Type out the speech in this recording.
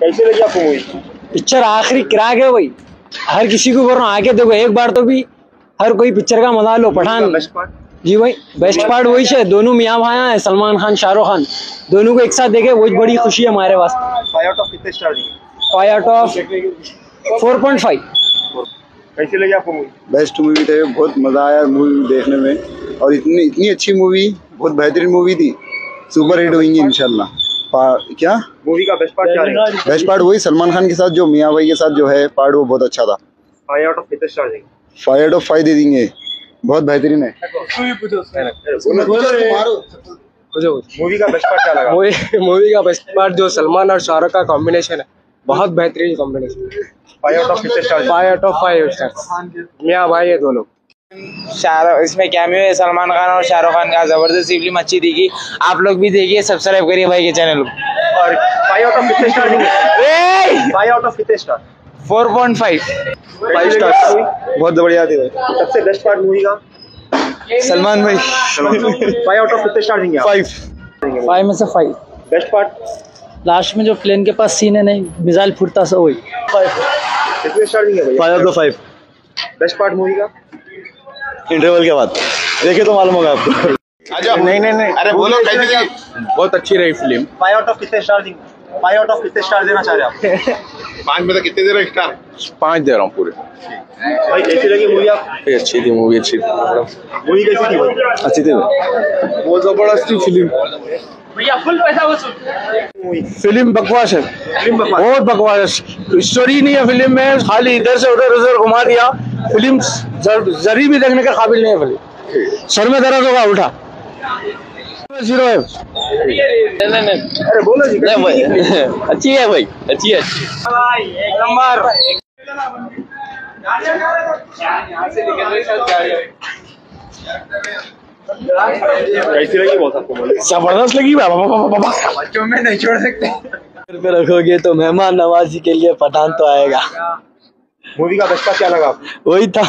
कैसी लगी आपको मूवी पिक्चर आखिरी क्रैक है भाई। हर किसी को बोल रहा हूँ आके देखो एक बार तो भी हर कोई पिक्चर का मज़ा लो पठान। बेस्ट पार्ट जी भाई बेस्ट पार्ट वही है दोनों मियाँ भाई हैं सलमान खान शाहरुख खान। दोनों को एक साथ देखे वही बड़ी खुशी है हमारे पास। फाइव आउट ऑफ़ कितने star five out of four point five कैसी लगी आपको मूवी बेस्ट मूवी थे बहुत मज़ा आया मूवी देखने में। और इतनी इतनी अच्छी मूवी बहुत बेहतरीन मूवी थी। सुपर हिट होंगी इंशाल्लाह। पा- क्या? मूवी का बेस्ट पार्ट क्या रहेगा बेस्ट पार्ट वही सलमान खान के साथ जो मियाँ भाई के साथ जो है पार्ट वो बहुत अच्छा था। फाइव आउट ऑफ़ कितने स्टार देंगे फाइव आउट ऑफ़ फाइव दे देंगे। बहुत बेहतरीन है। मूवी का बेस्ट पार्ट क्या लगा? मूवी का बेस्ट पार्ट जो सलमान और शाहरुख का कॉम्बिनेशन है बहुत बेहतरीन कॉम्बिनेशन फाइव आउट ऑफ़ कितने star five out of five star मियाँ भाई है दो लोग। शाहरुख इसमें कैमियो है सलमान खान और शाहरुख खान का ज़बरदस्त फ़िल्म अच्छी दिखी आप लोग भी देखिए सब्सक्राइब करिए भाई के चैनल को। और फाइव आउट ऑफ़ कितने स्टार देंगे फाइव आउट ऑफ़ कितने star four point five five star बहुत बढ़िया थी भाई। सबसे बेस्ट पार्ट मूवी का सलमान भाई। फाइव आउट ऑफ़ कितने स्टार देंगे फाइव फाइव में से फाइव बेस्ट पार्ट लास्ट में जो प्लेन के पास सीन है नहीं मिजाइल फुटता सा वही। फाइव कितने स्टार देंगे भैया? Five out of five best part movie का इंटरवल के बाद। देखे तो मालूम होगा आपको। नहीं नहीं नहीं। अरे बोलो बहुत अच्छी रही फ़िल्म फाइव आउट ऑफ़ कितने स्टार देंगे? फाइव आउट ऑफ़ कितने स्टार देना चाह रहे हैं आप? पाँच में से कितने दे रहे हो स्टार पाँच दे रहा हूँ पूरे। भाई कैसी लगी मूवी आप। अच्छी थी मूवी अच्छी थी। मूवी कैसी थी अच्छी थी बहुत ज़बरदस्त थी फ़िल्म मूवी फ़िल्म बकवास है। फ़िल्म बकवास। बहुत बकवास। स्टोरी नहीं है फ़िल्म में। खाली इधर से उधर उधर घुमा दिया। फ़िल्म जर, जरी भी देखने के काबिल नहीं है फ़िल्म। सर में दर्द होगा उठा। ज़ीरो है। नहीं नहीं अरे बोलो जी कैसी थी? अच्छी है भाई अच्छी है। अच्छी एक नंबर कैसी लगी बहुत आपको ज़बरदस्त लगी बाबा। बच्चों में नहीं छोड़ सकते। घर पे रखोगे तो मेहमान नवाजी के लिए पठान तो आएगा। मूवी का बच्चा क्या लगा? वही था।